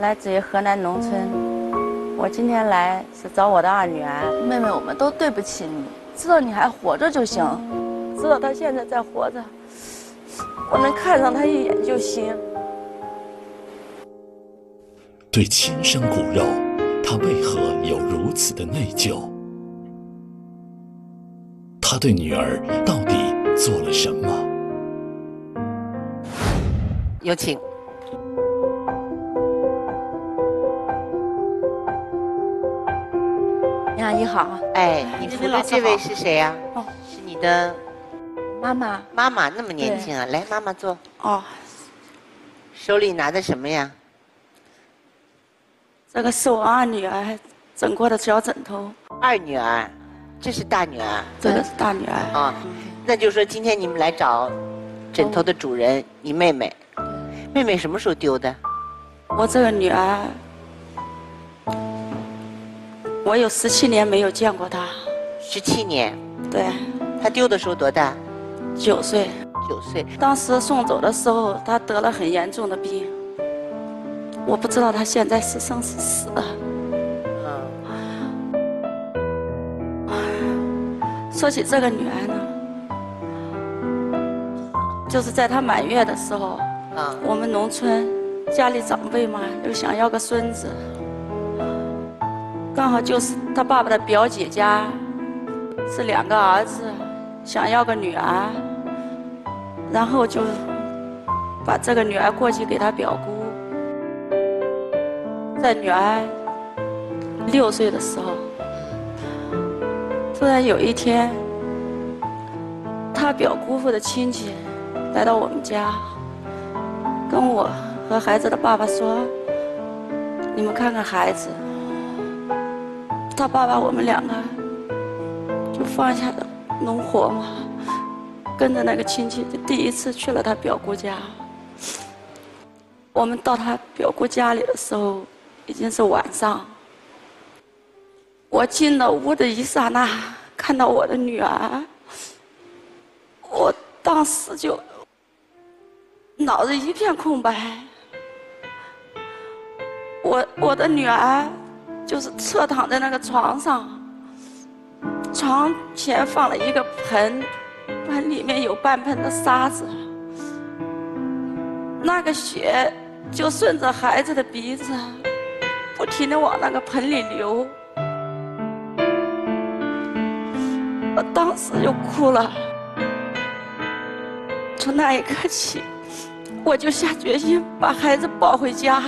来自于河南农村。我今天来是找我的二女儿妹妹，我们都对不起你，知道你还活着就行，知道她现在在活着，我能看上她一眼就行。对亲生骨肉，他为何有如此的内疚？他对女儿到底做了什么？有请。你阿姨好，哎，你扶的这位是谁呀？哦，是你的妈妈。妈妈那么年轻啊，来，妈妈坐。哦。手里拿的什么呀？这个是我二女儿整过的小枕头。二女儿，这是大女儿。这个是大女儿。啊，那就是说今天你们来找枕头的主人，你妹妹。妹妹什么时候丢的？我这个女儿。我有十七年没有见过他，十七年，对，他丢的时候多大？九岁，九岁。当时送走的时候，他得了很严重的病，我不知道他现在是生是死。嗯。说起这个女儿呢，就是在她满月的时候，啊，我们农村家里长辈嘛，又想要个孙子。刚好就是他爸爸的表姐家，是两个儿子，想要个女儿，然后就把这个女儿过去给他表姑。在女儿六岁的时候，突然有一天，他表姑父的亲戚来到我们家，跟我和孩子的爸爸说：“你们看看孩子。”他爸爸，我们两个就放下了农活嘛，跟着那个亲戚，第一次去了他表姑家。我们到他表姑家里的时候，已经是晚上。我进了屋的一刹那，看到我的女儿，我当时就脑子一片空白。我我的女儿。就是侧躺在那个床上，床前放了一个盆，盆里面有半盆的沙子，那个血就顺着孩子的鼻子，不停的往那个盆里流，我当时就哭了。从那一刻起，我就下决心把孩子抱回家。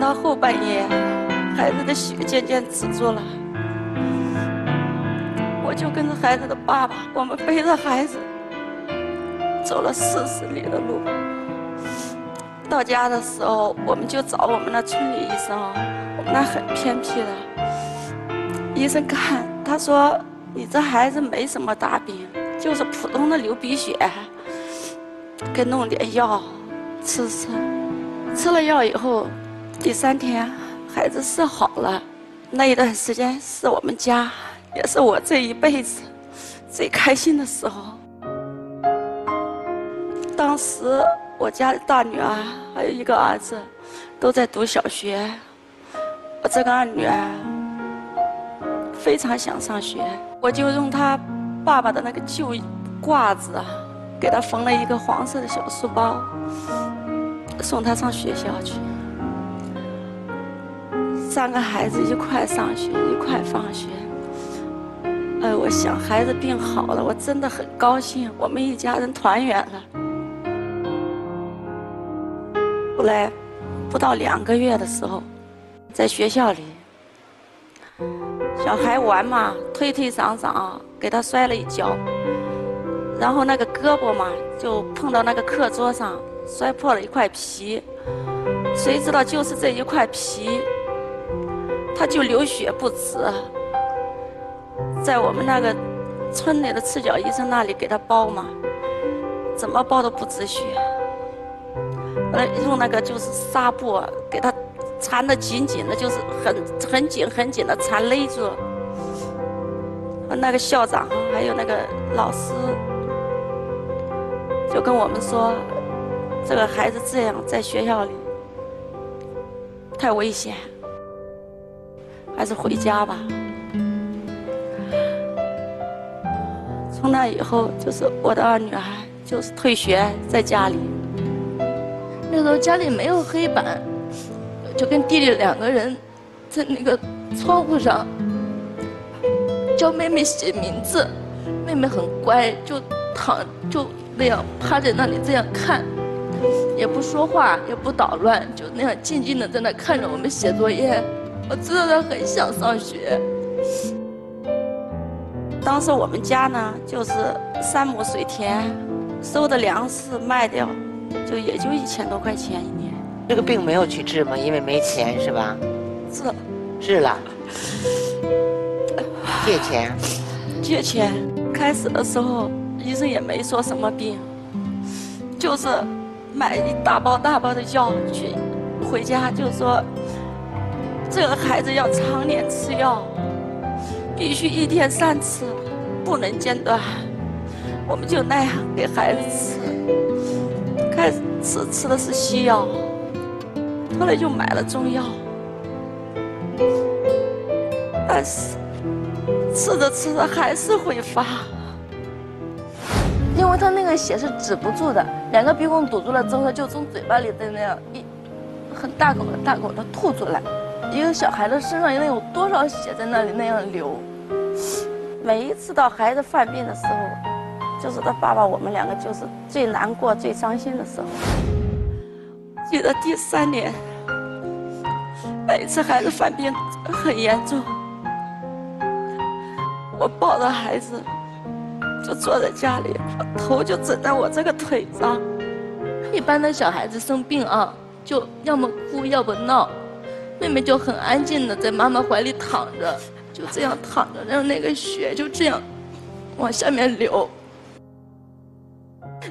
到后半夜，孩子的血渐渐止住了，我就跟着孩子的爸爸，我们背着孩子走了四十里的路。到家的时候，我们就找我们那村里医生，我们那很偏僻的。医生看，他说：“你这孩子没什么大病，就是普通的流鼻血，给弄点药吃吃。吃了药以后。”第三天，孩子是好了。那一段时间是我们家，也是我这一辈子最开心的时候。当时我家的大女儿还有一个儿子，都在读小学。我这个二女儿非常想上学，我就用她爸爸的那个旧褂子，给她缝了一个黄色的小书包，送她上学校去。三个孩子一块上学，一块放学。哎，我想孩子病好了，我真的很高兴，我们一家人团圆了。后来不到两个月的时候，在学校里，小孩玩嘛，推推搡搡，给他摔了一跤，然后那个胳膊嘛，就碰到那个课桌上，摔破了一块皮。谁知道就是这一块皮。他就流血不止，在我们那个村里的赤脚医生那里给他包嘛，怎么包都不止血。用那个就是纱布给他缠得紧紧的，就是很很紧很紧的缠勒住。那个校长还有那个老师就跟我们说，这个孩子这样在学校里太危险，还是回家吧。从那以后，就是我的二女儿就是退学在家里。那时候家里没有黑板，就跟弟弟两个人在那个窗户上教妹妹写名字。妹妹很乖，就躺就那样趴在那里这样看，也不说话，也不捣乱，就那样静静的在那看着我们写作业。我知道他很想上学。当时我们家呢，就是三亩水田，收的粮食卖掉，就也就一千多块钱一年。这个病没有去治吗？因为没钱是吧？治，治了。借钱？借钱。开始的时候，医生也没说什么病，就是买一大包大包的药去，回家就说这个孩子要常年吃药。必须一天三次，不能间断。我们就那样给孩子吃，开始吃的是西药，后来就买了中药，但是吃着吃着还是会发，因为他那个血是止不住的，两个鼻孔堵住了之后，他就从嘴巴里的那样一很大口的大口的吐出来。一个小孩的身上能有多少血在那里那样流？每一次到孩子犯病的时候，就是他爸爸我们两个就是最难过、最伤心的时候。记得第三年，每次孩子犯病很严重，我抱着孩子就坐在家里，头就枕在我这个腿上。一般的小孩子生病啊，就要么哭，要么闹，妹妹就很安静的在妈妈怀里躺着。就这样躺着，让那个血就这样往下面流，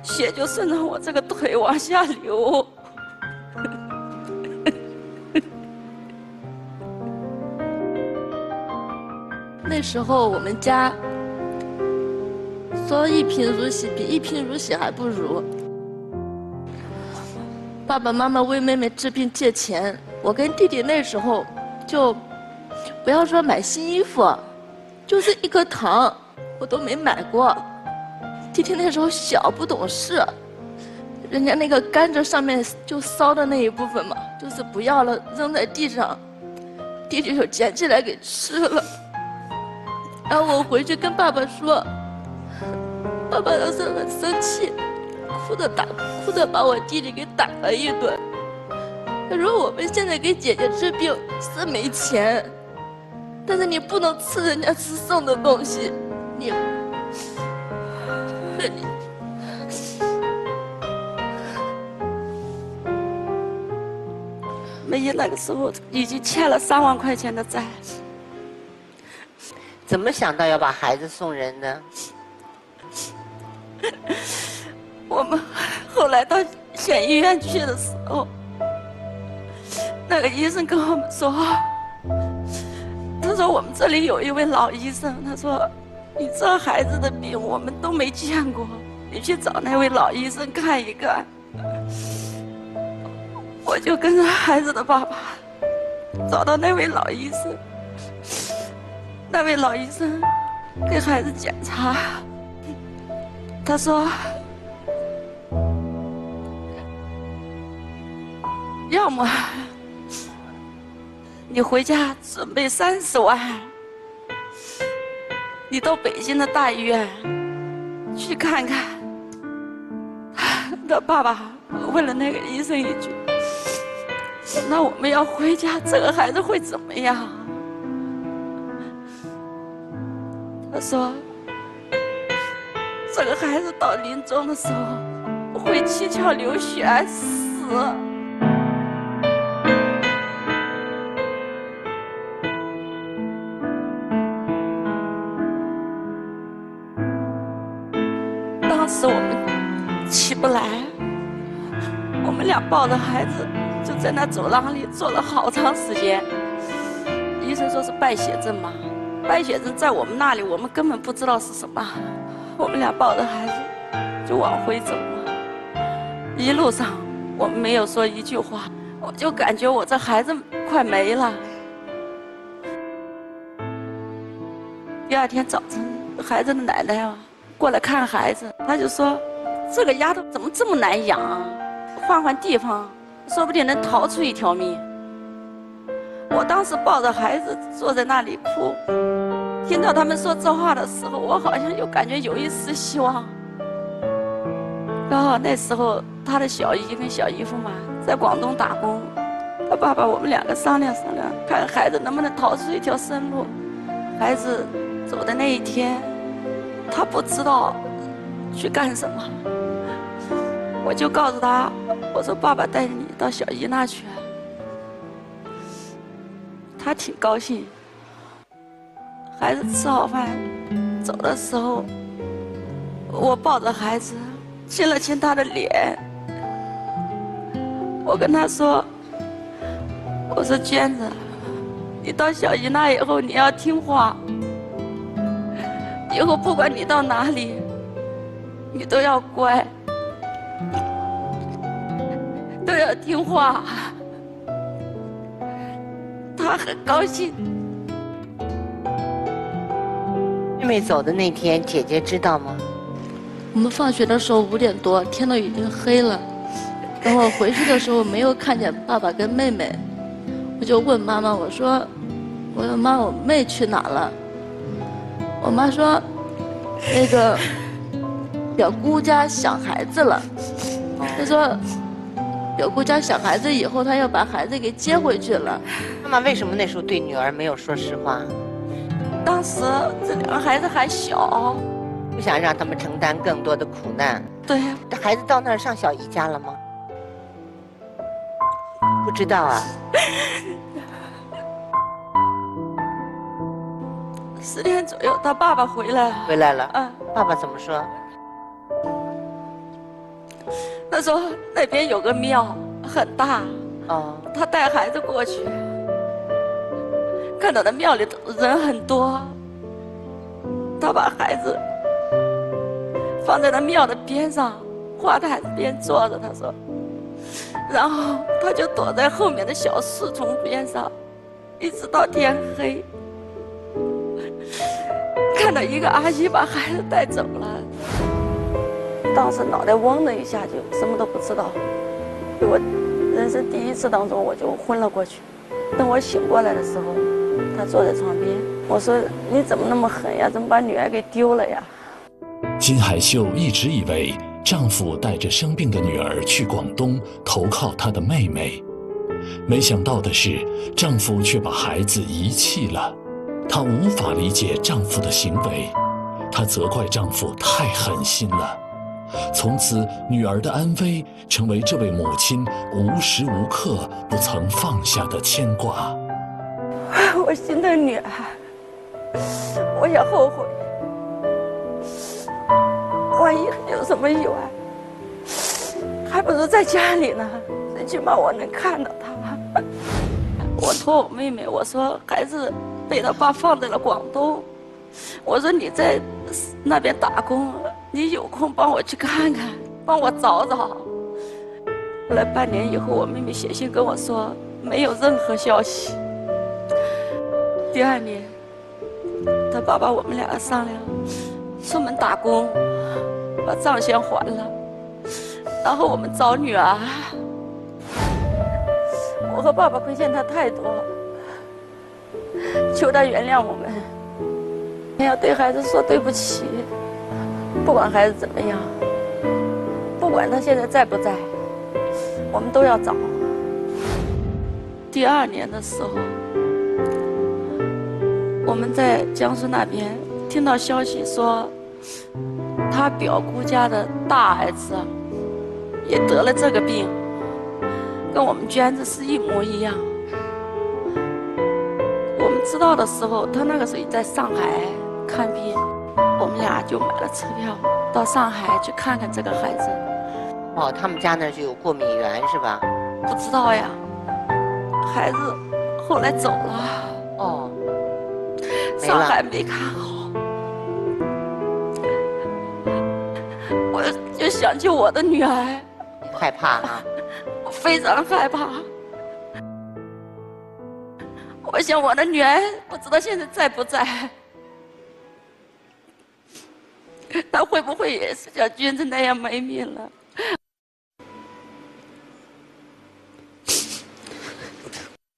血就顺着我这个腿往下流。那时候我们家说一贫如洗，比一贫如洗还不如。爸爸妈妈为妹妹治病借钱，我跟弟弟那时候就。不要说买新衣服，就是一颗糖，我都没买过。弟弟那时候小不懂事，人家那个甘蔗上面就烧的那一部分嘛，就是不要了，扔在地上，弟弟就捡起来给吃了。然后我回去跟爸爸说，爸爸当时很生气，哭着打，哭着把我弟弟给打了一顿。他说我们现在给姐姐治病是没钱。但是你不能吃人家吃剩的东西，你，你，梅姨那个时候已经欠了三万块钱的债，怎么想到要把孩子送人呢？我们后来到县医院去的时候，那个医生跟我们说。他说：“我们这里有一位老医生。他说，你这孩子的病我们都没见过，你去找那位老医生看一看。”我就跟着孩子的爸爸找到那位老医生。那位老医生给孩子检查，他说：“要么……”你回家准备三十万，你到北京的大医院去看看。他爸爸问了那个医生一句：“那我们要回家，这个孩子会怎么样？”他说：“这个孩子到临终的时候会七窍流血而死。”是我们起不来，我们俩抱着孩子就在那走廊里坐了好长时间。医生说是败血症嘛，败血症在我们那里我们根本不知道是什么。我们俩抱着孩子就往回走了，一路上我们没有说一句话。我就感觉我这孩子快没了。第二天早晨，孩子的奶奶啊过来看孩子，他就说：“这个丫头怎么这么难养啊？换换地方，说不定能逃出一条命。”我当时抱着孩子坐在那里哭，听到他们说这话的时候，我好像又感觉有一丝希望。刚好那时候，他的小姨跟小姨夫嘛在广东打工，他爸爸我们两个商量商量，看孩子能不能逃出一条生路。孩子走的那一天，他不知道去干什么，我就告诉他，我说爸爸带你到小姨那去。他挺高兴。孩子吃好饭走的时候，我抱着孩子亲了亲他的脸。我跟他说：“我说娟子，你到小姨那以后你要听话，以后不管你到哪里，你都要乖，都要听话。”他很高兴。妹妹走的那天，姐姐知道吗？我们放学的时候五点多，天都已经黑了。等我回去的时候，没有看见爸爸跟妹妹，我就问妈妈：“我说，我说妈，我妹去哪了？”我妈说：“那个表姑家想孩子了。”她说。表姑家想孩子以后，她要把孩子给接回去了。妈妈为什么那时候对女儿没有说实话？当时这两个孩子还小，不想让他们承担更多的苦难。对。这孩子到那儿上小姨家了吗？不知道啊。十点左右，他爸爸回来。回来了。嗯。爸爸怎么说？他说那边有个庙很大，哦，他带孩子过去，看到那庙里人很多，他把孩子放在那庙的边上花坛边坐着，他说，然后他就躲在后面的小树丛边上，一直到天黑，看到一个阿姨把孩子带走了。当时脑袋嗡的一下，就什么都不知道。我人生第一次当中，我就昏了过去。等我醒过来的时候，他坐在床边。我说：“你怎么那么狠呀？怎么把女儿给丢了呀？”金海秀一直以为丈夫带着生病的女儿去广东投靠她的妹妹，没想到的是，丈夫却把孩子遗弃了。她无法理解丈夫的行为，她责怪丈夫太狠心了。从此，女儿的安危成为这位母亲无时无刻不曾放下的牵挂。我心疼女儿，我也后悔。万一有什么意外，还不如在家里呢，最起码我能看到她。我托我妹妹，我说孩子被他爸放在了广东，我说你在那边打工。你有空帮我去看看，帮我找找。后来半年以后，我妹妹写信跟我说，没有任何消息。第二年，他爸爸我们两个商量，出门打工，把账先还了，然后我们找女儿。我和爸爸亏欠他太多，求他原谅我们，要对孩子说对不起。不管孩子怎么样，不管他现在在不在，我们都要找。第二年的时候，我们在江苏那边听到消息说，他表姑家的大儿子也得了这个病，跟我们娟子是一模一样。知道的时候，他那个时候在上海看病。我们俩就买了车票到上海去看看这个孩子。哦，他们家那就有过敏源是吧？不知道呀。孩子后来走了。哦。上海没看好。我就想起我的女儿。害怕啊。我非常害怕。我想我的女儿不知道现在在不在，她会不会也是像君子那样没命了？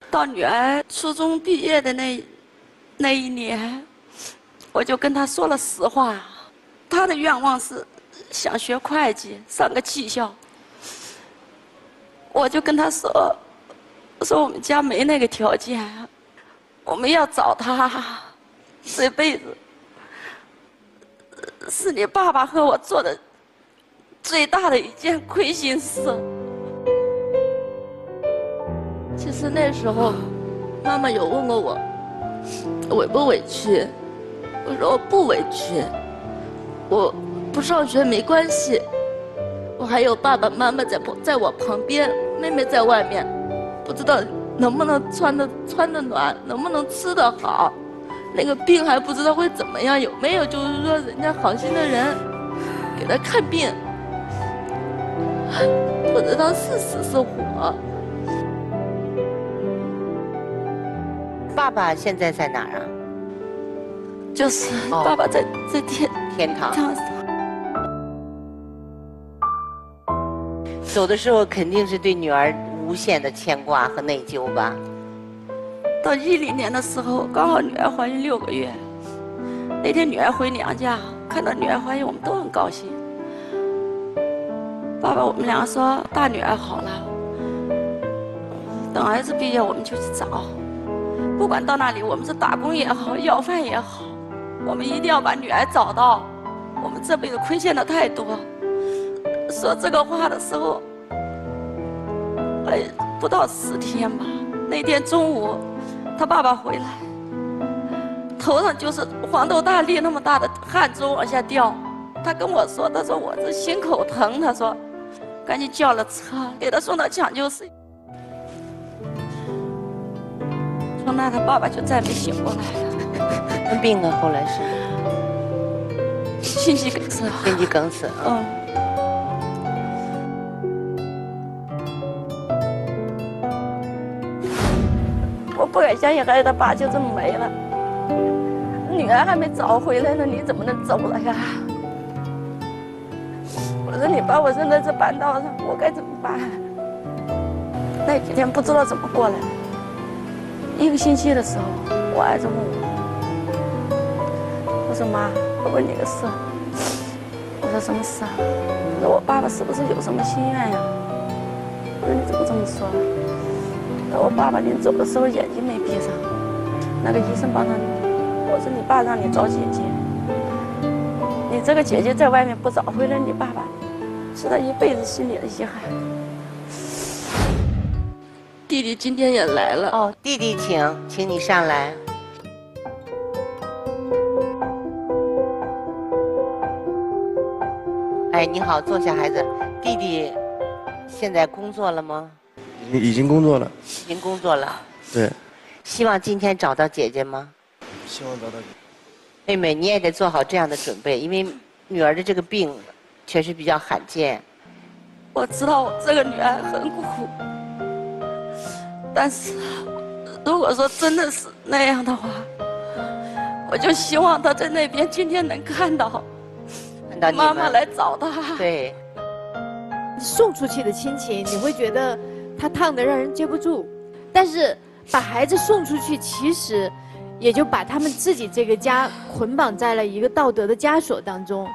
到女儿初中毕业的那那一年，我就跟她说了实话，她的愿望是想学会计，上个技校。我就跟她说，我说我们家没那个条件。我们要找他，这辈子是你爸爸和我做的最大的一件亏心事。其实那时候，妈妈有问过我委不委屈，我说我不委屈，我不上学没关系，我还有爸爸妈妈在在我旁边，妹妹在外面，不知道。能不能穿的穿的暖，能不能吃的好，那个病还不知道会怎么样，有没有就是说人家好心的人给他看病，不知道是死是活。爸爸现在在哪儿啊？就是爸爸在在天天堂。走的时候肯定是对女儿。无限的牵挂和内疚吧。到一零年的时候，刚好女儿怀孕六个月。那天女儿回娘家，看到女儿怀孕，我们都很高兴。爸爸，我们两个说，大女儿好了，等儿子毕业我们就去找。不管到哪里，我们是打工也好，要饭也好，我们一定要把女儿找到。我们这辈子亏欠的太多。说这个话的时候。哎，不到十天吧。那天中午，他爸爸回来，头上就是黄豆大粒那么大的汗珠往下掉。他跟我说：“他说我这心口疼。”他说：“赶紧叫了车，给他送到抢救室。”从那他爸爸就再没醒过来了。什么病啊？后来是心肌梗塞。心肌梗死。嗯。不敢相信孩子他爸就这么没了，女儿还没找回来呢，你怎么能走了呀？我说你把我扔在这半道上，我该怎么办？那几天不知道怎么过来。一个星期的时候，我儿子问我，我说妈，我问你个事。我说什么事啊？我说我爸爸是不是有什么心愿呀？我说你怎么这么说？我爸爸临走的时候眼睛没闭上，那个医生帮他。我说你爸让你找姐姐，你这个姐姐在外面不找回来，你爸爸是他一辈子心里的遗憾。弟弟今天也来了。哦，弟弟，请，请你上来。哎，你好，坐下，孩子。弟弟现在工作了吗？已经工作了，已经工作了。对，希望今天找到姐姐吗？希望找到。妹妹，你也得做好这样的准备，因为女儿的这个病确实比较罕见。我知道我这个女儿很苦，但是如果说真的是那样的话，我就希望她在那边今天能看到，看到妈妈来找她。对，送出去的亲情，你会觉得。他烫的让人接不住，但是把孩子送出去，其实也就把他们自己这个家捆绑在了一个道德的枷锁当中。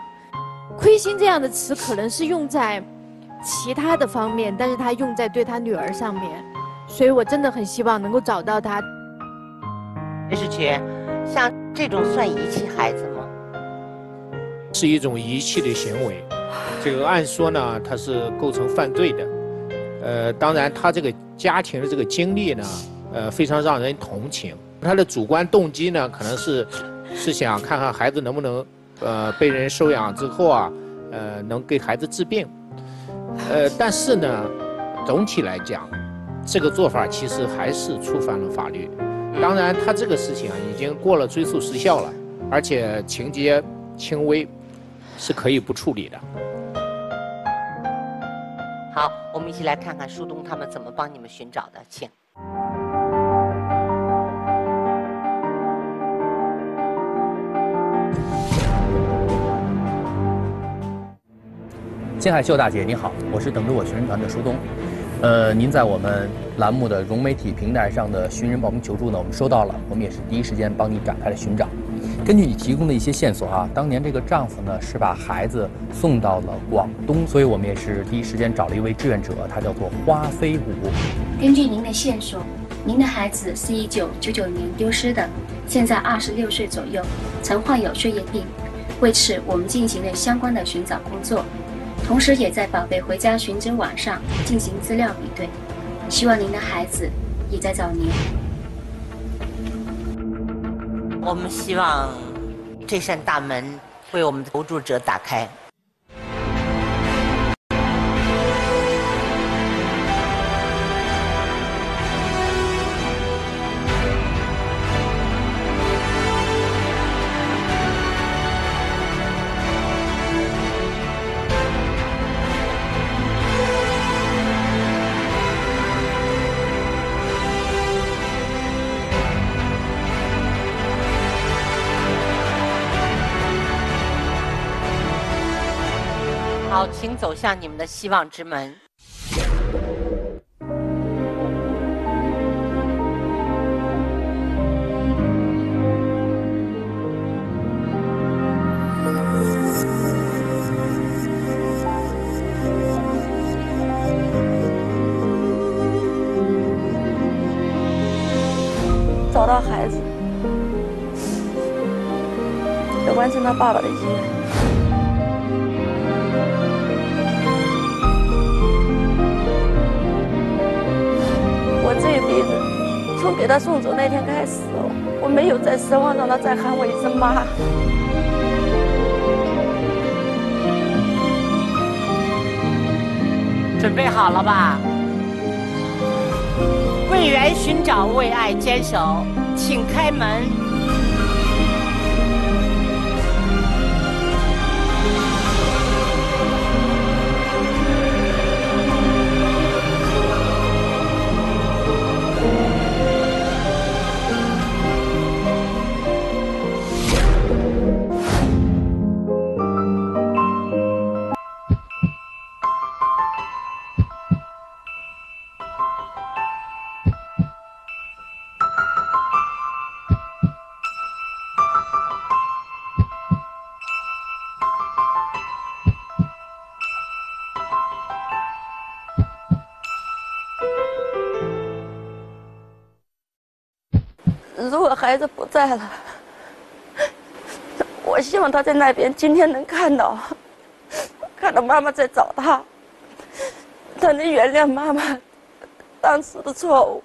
亏心这样的词可能是用在其他的方面，但是他用在对他女儿上面，所以我真的很希望能够找到他。李世群，像这种算遗弃孩子吗？是一种遗弃的行为，这个按说呢，他是构成犯罪的。呃，当然，他这个家庭的这个经历呢，呃，非常让人同情。他的主观动机呢，可能是是想看看孩子能不能，呃，被人收养之后啊，呃，能给孩子治病。呃，但是呢，总体来讲，这个做法其实还是触犯了法律。当然，他这个事情啊，已经过了追诉时效了，而且情节轻微，是可以不处理的。好我们一起来看看舒东他们怎么帮你们寻找的请。金海秀大姐你好我是等着我寻人团的舒东呃您在我们栏目的融媒体平台上的寻人报名求助呢我们收到了我们也是第一时间帮你展开了寻找。根据你提供的一些线索啊，当年这个丈夫呢是把孩子送到了广东，所以我们也是第一时间找了一位志愿者，他叫做花飞舞。根据您的线索，您的孩子是一九九九年丢失的，现在二十六岁左右，曾患有血液病。为此，我们进行了相关的寻找工作，同时也在“宝贝回家”寻真网上进行资料比对。希望您的孩子也在找您。我们希望这扇大门为我们的求助者打开。请走向你们的希望之门。找到孩子，要完成他爸爸的遗愿。从给他送走那天开始，我没有再奢望让他再喊我一声妈。准备好了吧？为缘寻找，为爱坚守，请开门。在了，我希望他在那边今天能看到，看到妈妈在找他，他能原谅妈妈当时的错误。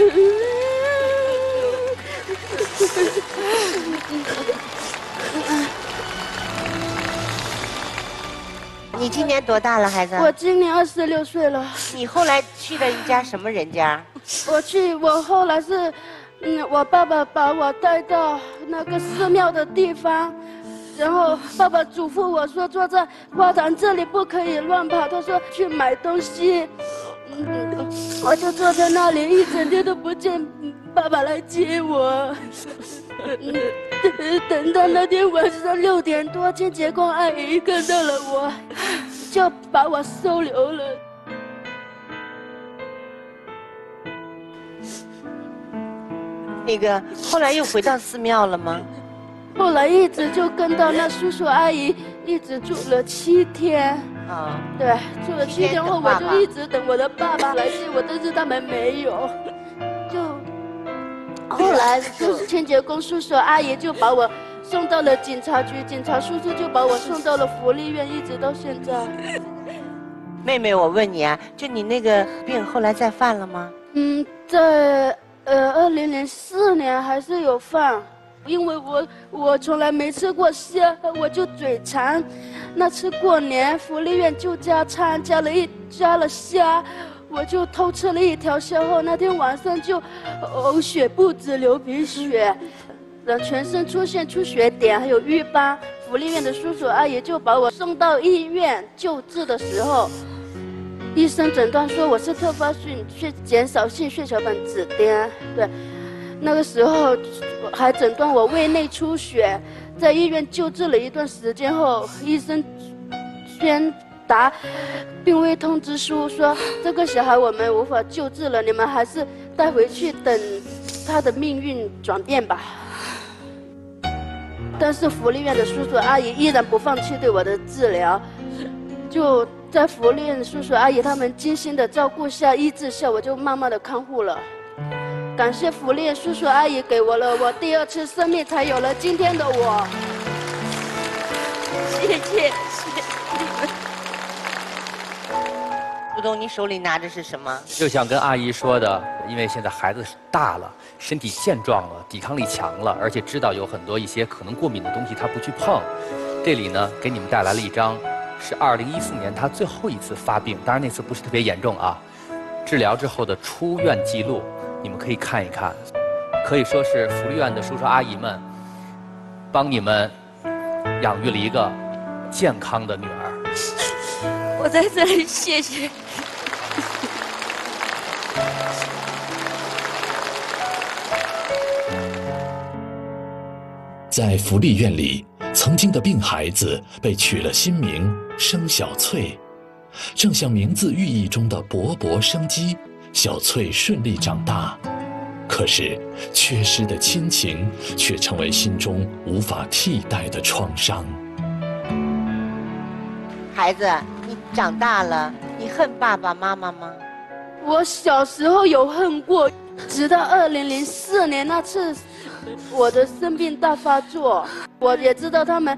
你今年多大了，孩子？我今年二十六岁了。你后来去了一家什么人家？我去，我后来是，嗯，我爸爸把我带到那个寺庙的地方，然后爸爸嘱咐我说坐在花坛这里不可以乱跑，他说去买东西。嗯，我就坐在那里一整天都不见爸爸来接我。嗯，等到那天晚上六点多，清洁工阿姨看到了我，就把我收留了。那个后来又回到寺庙了吗？后来一直就跟到那叔叔阿姨，一直住了七天。啊，对，住了七天后，我就一直等我的爸爸来接我，但是他们没有。就 后来就是清洁工叔叔阿姨就把我送到了警察局，警察叔叔就把我送到了福利院，一直到现在。妹妹，我问你啊，就你那个病后来再犯了吗？嗯，在呃二零零四年还是有犯。因为我我从来没吃过虾，我就嘴馋。那次过年福利院就加餐，加了一加了虾，我就偷吃了一条虾后，那天晚上就呕血不止，流鼻血，然后全身出现出血点，还有瘀斑。福利院的叔叔阿姨就把我送到医院救治的时候，医生诊断说我是特发性血减少性血小板紫癜，对。那个时候还诊断我胃内出血，在医院救治了一段时间后，医生宣达病危通知书，说这个小孩我们无法救治了，你们还是带回去等他的命运转变吧。但是福利院的叔叔阿姨依然不放弃对我的治疗，就在福利院叔叔阿姨他们精心的照顾下、医治下，我就慢慢的康复了。感谢福利叔叔阿姨给我了我第二次生命，才有了今天的我。谢谢，谢谢你们。不懂你手里拿着是什么？就想跟阿姨说的，因为现在孩子大了，身体健壮了，抵抗力强了，而且知道有很多一些可能过敏的东西他不去碰。这里呢，给你们带来了一张，是2014年他最后一次发病，当然那次不是特别严重啊，治疗之后的出院记录。你们可以看一看，可以说是福利院的叔叔阿姨们帮你们养育了一个健康的女儿。我在这里谢谢。在福利院里，曾经的病孩子被取了新名，生小翠，正像名字寓意中的勃勃生机。小翠顺利长大，可是缺失的亲情却成为心中无法替代的创伤。孩子，你长大了，你恨爸爸妈妈吗？我小时候有恨过，直到二零零四年那次我的生病大发作，我也知道他们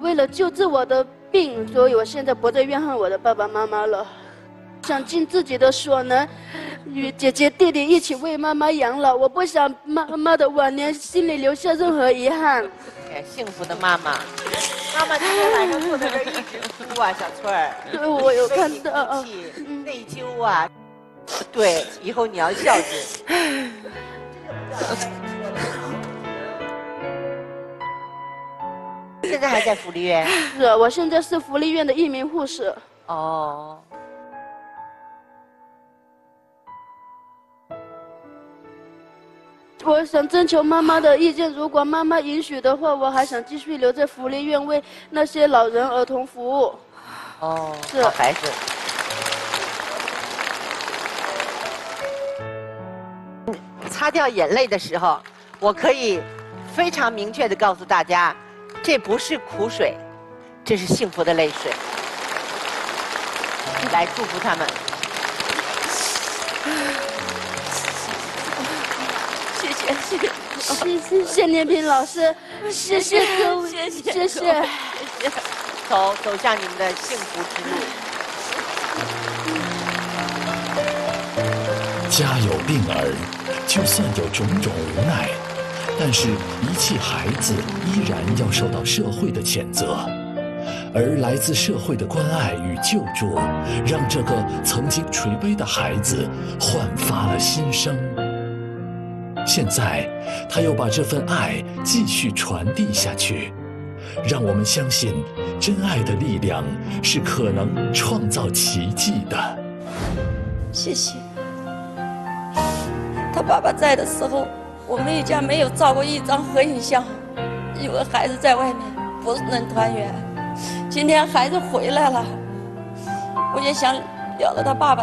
为了救治我的病，所以我现在不再怨恨我的爸爸妈妈了。想尽自己的所能，与姐姐弟弟一起为妈妈养老。我不想妈妈的晚年心里留下任何遗憾。幸福的妈妈，妈妈今天晚上坐在这儿一直哭啊，小翠儿。对，我有看到。内疚啊，对，以后你要孝顺。现在还在福利院？是，我现在是福利院的一名护士。哦。我想征求妈妈的意见，如果妈妈允许的话，我还想继续留在福利院为那些老人儿童服务。哦，是孩子。擦掉眼泪的时候，我可以非常明确的告诉大家，这不是苦水，这是幸福的泪水。来祝福他们。谢谢，谢谢念平老师，谢谢各位，谢谢，谢谢，走走向你们的幸福之路。家有病儿，就算有种种无奈，但是遗弃孩子依然要受到社会的谴责，而来自社会的关爱与救助，让这个曾经垂危的孩子焕发了新生。现在，他又把这份爱继续传递下去，让我们相信，真爱的力量是可能创造奇迹的。谢谢。他爸爸在的时候，我们一家没有照过一张合影相，因为孩子在外面不能团圆。今天孩子回来了，我也想聊聊他爸爸的